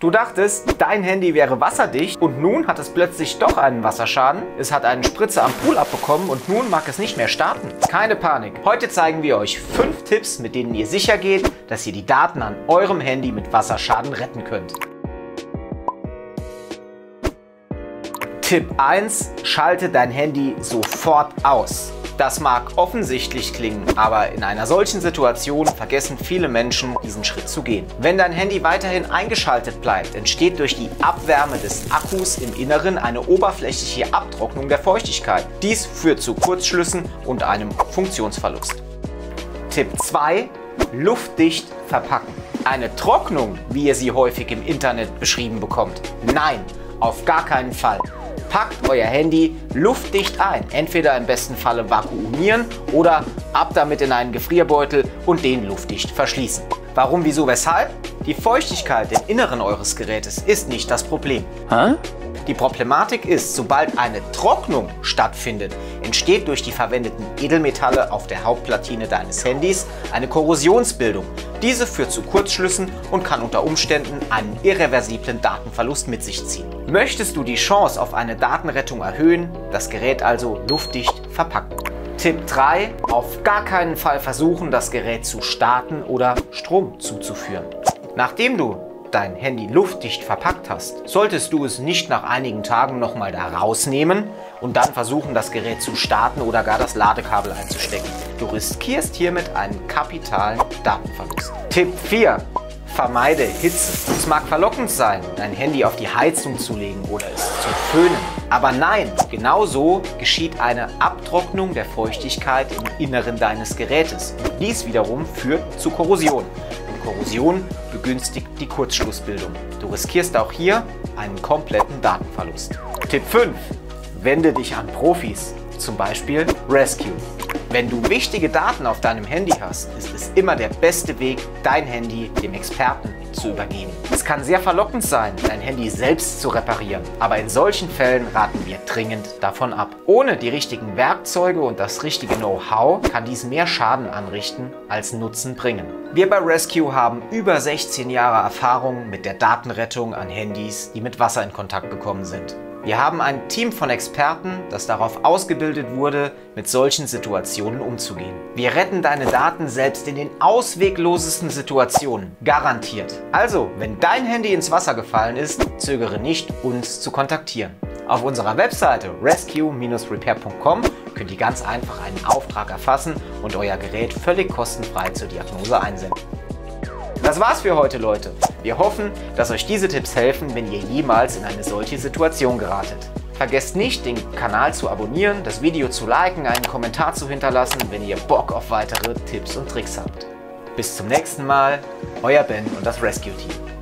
Du dachtest, dein Handy wäre wasserdicht und nun hat es plötzlich doch einen Wasserschaden. Es hat einen Spritzer am Pool abbekommen und nun mag es nicht mehr starten. Keine Panik. Heute zeigen wir euch 5 Tipps, mit denen ihr sicher geht, dass ihr die Daten an eurem Handy mit Wasserschaden retten könnt. Tipp 1. Schalte dein Handy sofort aus. Das mag offensichtlich klingen, aber in einer solchen Situation vergessen viele Menschen, diesen Schritt zu gehen. Wenn dein Handy weiterhin eingeschaltet bleibt, entsteht durch die Abwärme des Akkus im Inneren eine oberflächliche Abtrocknung der Feuchtigkeit. Dies führt zu Kurzschlüssen und einem Funktionsverlust. Tipp 2. Luftdicht verpacken. Eine Trocknung, wie ihr sie häufig im Internet beschrieben bekommt. Nein, auf gar keinen Fall. Packt euer Handy luftdicht ein. Entweder im besten Falle vakuumieren oder ab damit in einen Gefrierbeutel und den luftdicht verschließen. Warum, wieso, weshalb? Die Feuchtigkeit im Inneren eures Gerätes ist nicht das Problem. Hä? Die Problematik ist, sobald eine Trocknung stattfindet, entsteht durch die verwendeten Edelmetalle auf der Hauptplatine deines Handys eine Korrosionsbildung. Diese führt zu Kurzschlüssen und kann unter Umständen einen irreversiblen Datenverlust mit sich ziehen. Möchtest du die Chance auf eine Datenrettung erhöhen, das Gerät also luftdicht verpacken. Tipp 3. Auf gar keinen Fall versuchen, das Gerät zu starten oder Strom zuzuführen. Nachdem du dein Handy luftdicht verpackt hast, solltest du es nicht nach einigen Tagen nochmal da rausnehmen und dann versuchen, das Gerät zu starten oder gar das Ladekabel einzustecken. Du riskierst hiermit einen kapitalen Datenverlust. Tipp 4. Vermeide Hitze. Es mag verlockend sein, dein Handy auf die Heizung zu legen oder es zu föhnen. Aber nein, genauso geschieht eine Abtrocknung der Feuchtigkeit im Inneren deines Gerätes. Dies wiederum führt zu Korrosion. Korrosion begünstigt die Kurzschlussbildung. Du riskierst auch hier einen kompletten Datenverlust. Tipp 5. Wende dich an Profis, zum Beispiel Rescue. Wenn du wichtige Daten auf deinem Handy hast, ist es immer der beste Weg, dein Handy dem Experten zu übergeben. Es kann sehr verlockend sein, dein Handy selbst zu reparieren, aber in solchen Fällen raten wir dringend davon ab. Ohne die richtigen Werkzeuge und das richtige Know-how kann dies mehr Schaden anrichten als Nutzen bringen. Wir bei Rescue haben über 16 Jahre Erfahrung mit der Datenrettung an Handys, die mit Wasser in Kontakt gekommen sind. Wir haben ein Team von Experten, das darauf ausgebildet wurde, mit solchen Situationen umzugehen. Wir retten deine Daten selbst in den ausweglosesten Situationen, garantiert. Also, wenn dein Handy ins Wasser gefallen ist, zögere nicht, uns zu kontaktieren. Auf unserer Webseite rescue-repair.com könnt ihr ganz einfach einen Auftrag erfassen und euer Gerät völlig kostenfrei zur Diagnose einsenden. Das war's für heute, Leute. Wir hoffen, dass euch diese Tipps helfen, wenn ihr jemals in eine solche Situation geratet. Vergesst nicht, den Kanal zu abonnieren, das Video zu liken, einen Kommentar zu hinterlassen, wenn ihr Bock auf weitere Tipps und Tricks habt. Bis zum nächsten Mal, euer Ben und das Rescue Team.